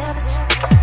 Zip, you.